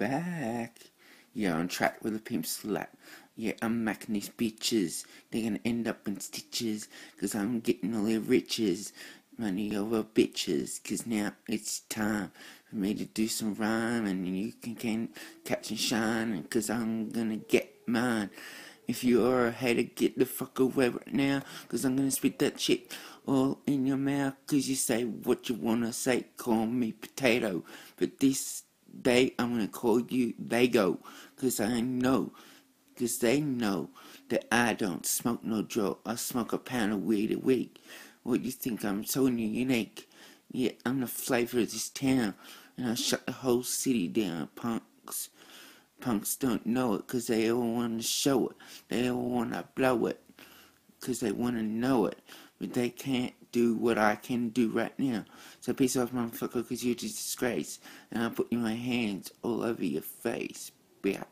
back. Yeah, on track with a pimp slap. Yeah, I'm macking these bitches. They're gonna end up in stitches. Cause I'm getting all their riches. Money over bitches. Cause now it's time for me to do some rhyme. And you can, can catch and shine. Cause I'm gonna get mine. If you're a hater, get the fuck away right now. Cause I'm gonna spit that shit all in your mouth. Cause you say what you wanna say. Call me potato. But this day I'm gonna call you Lego. Cause I know. Cause they know that I don't smoke no drug. I smoke a pound of weed a week. What you think I'm so unique? Yeah, I'm the flavor of this town. And I shut the whole city down, punks. Punks don't know it because they all want to show it. They all want to blow it because they want to know it. But they can't do what I can do right now. So piece off, motherfucker, because you're a disgrace. And I'll put my hands all over your face. Yeah.